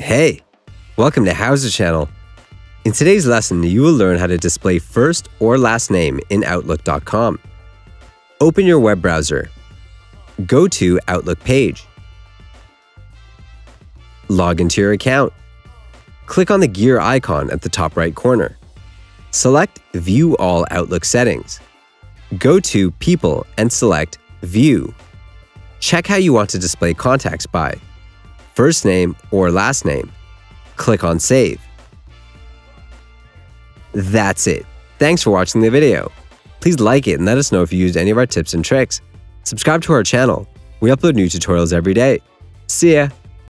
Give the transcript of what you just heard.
Hey, welcome to Howza Channel. In today's lesson, you will learn how to display first or last name in Outlook.com. Open your web browser. Go to Outlook page. Log into your account. Click on the gear icon at the top right corner. Select View All Outlook settings. Go to People and select View. Check how you want to display contacts by first name or last name. Click on Save. That's it. Thanks for watching the video. Please like it and let us know if you used any of our tips and tricks. Subscribe to our channel. We upload new tutorials every day. See ya!